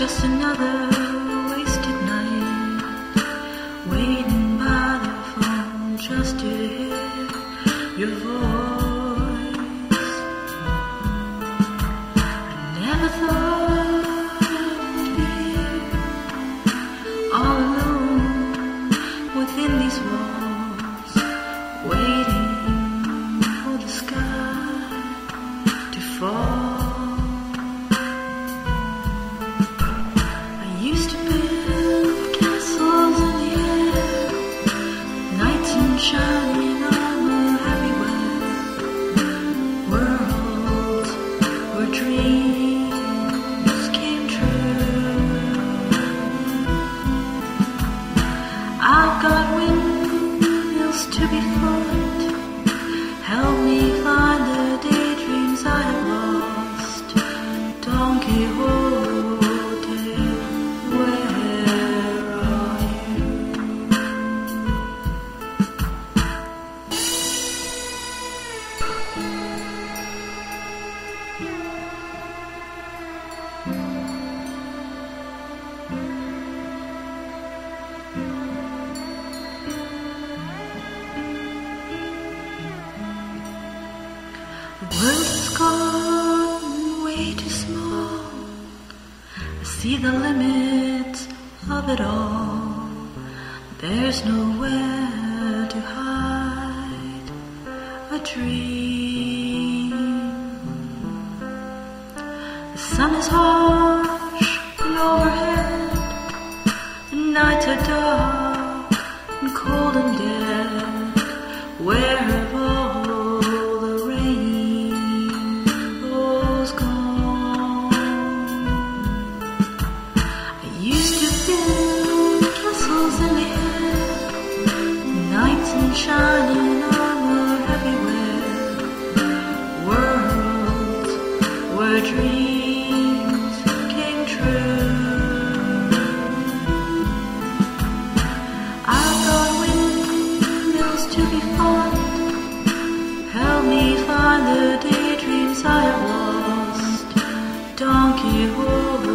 just another wasted night, waiting by the phone just to hear your voice. Be The world has gone way too small. I see the limits of it all. There's nowhere to hide a dream. The sun is harsh overhead. The nights are dark and cold and dead. Where find the daydreams I have lost. Don.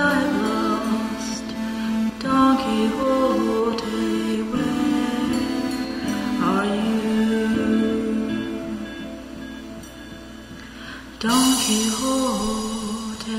I lost Don Quixote, where are you? Don Quixote,